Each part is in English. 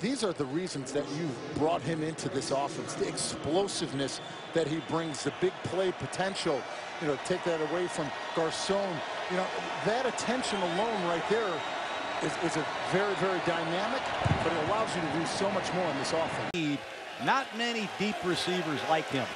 these are the reasons that you brought him into this offense. The explosiveness that he brings, the big play potential. You know, take that away from Garcon. You know, that attention alone right there is, is a very, very dynamic, but it allows you to do so much more in this offense. Not many deep receivers like him.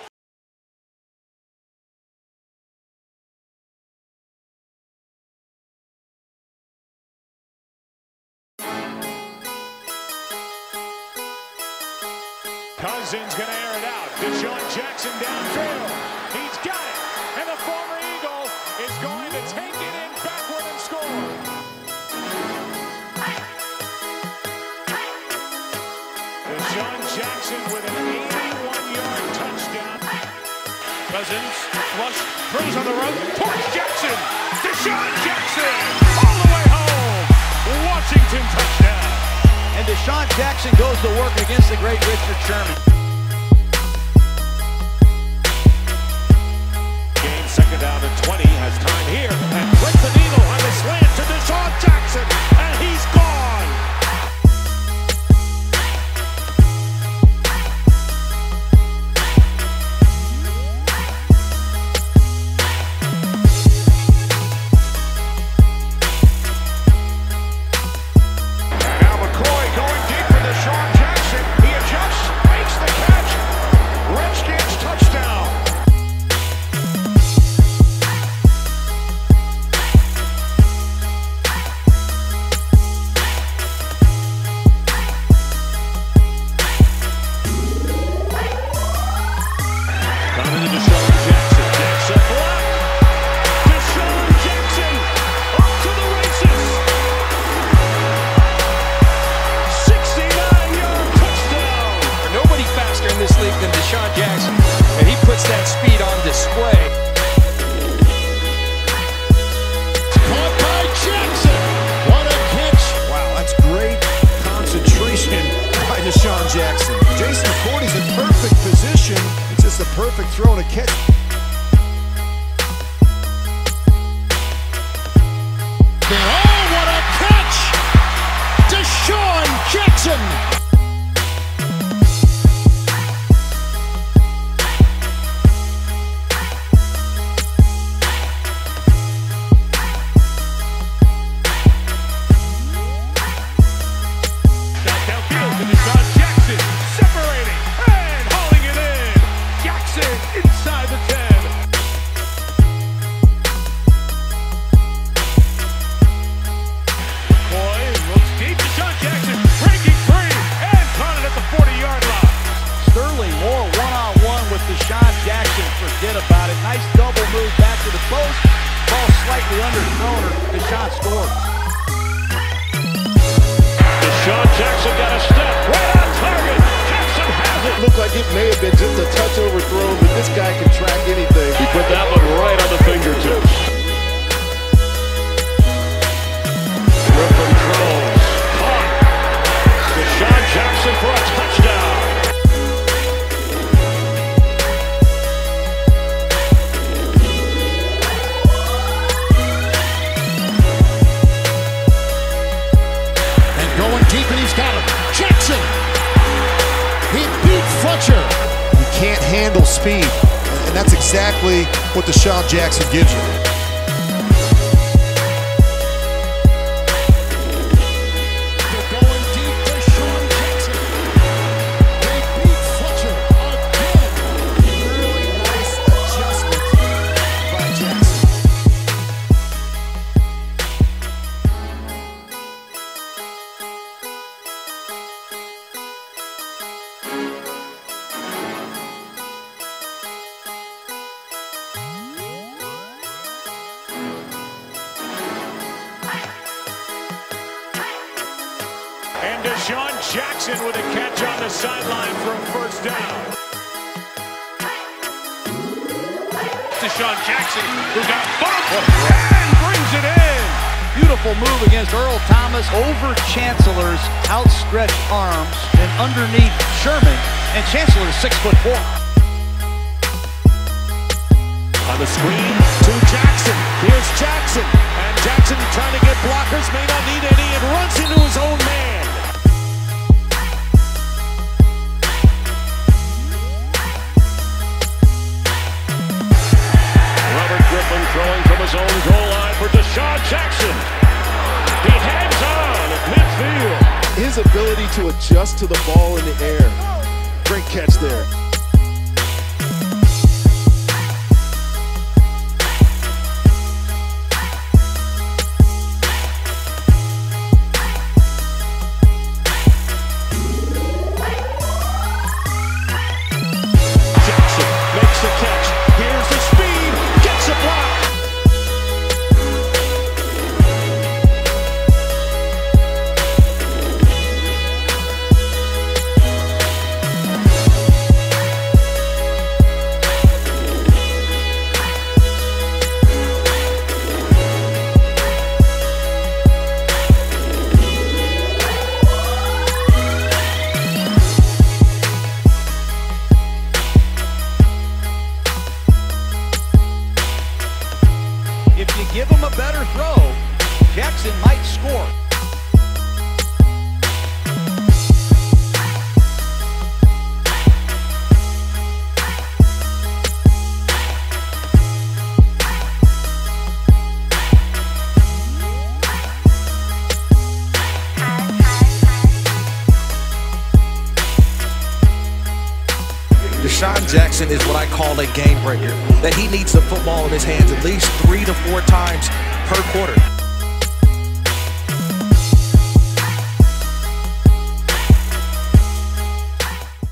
Cousins going to air it out. DeSean Jackson downfield. He's got it. And the former Eagle is going to take it in backward and score. DeSean Jackson with an 81-yard touchdown. Cousins, flush, throws on the road, towards Jackson. DeSean Jackson all the way home. Washington touchdown. And DeSean Jackson goes to work against the great Richard Sherman. Game second down and 20 has time here. Puts that speed on display. Caught by Jackson. What a catch. Wow, that's great concentration by DeSean Jackson. Jason McCourty's in perfect position. It's just a perfect throw to catch. Underthrown. DeSean scores. DeSean Jackson got a step right on target. Jackson has it. looked like it may have been just a touch overthrown, but this guy can track anything. He put that handle speed. And that's exactly what DeSean Jackson gives you. And DeSean Jackson with a catch on the sideline for a first down. DeSean Jackson, who got bumped and brings it in. Beautiful move against Earl Thomas over Chancellor's outstretched arms and underneath Sherman. And Chancellor is six foot four. On the screen to Jackson. Here's Jackson. And Jackson trying to get blockers, may not need any, and runs into his own man. DeSean Jackson. He hangs on at midfield. His ability to adjust to the ball in the air. Great catch there. You give him a better throw, Jackson might score. Jackson is what I call a game breaker. That he needs the football in his hands at least three to four times per quarter.